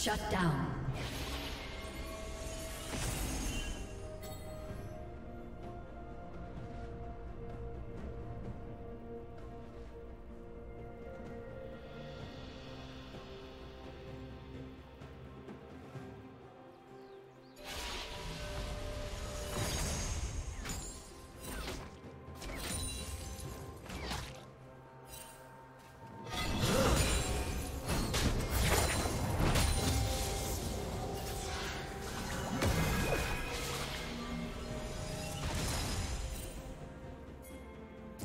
Shut down.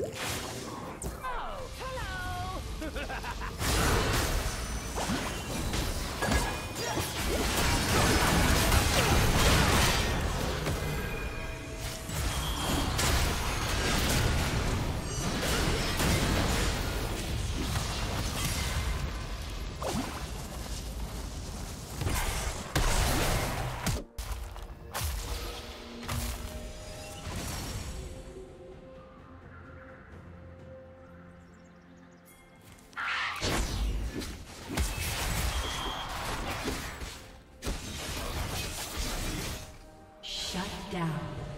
Oh, hello! Shut down.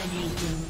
Dominating.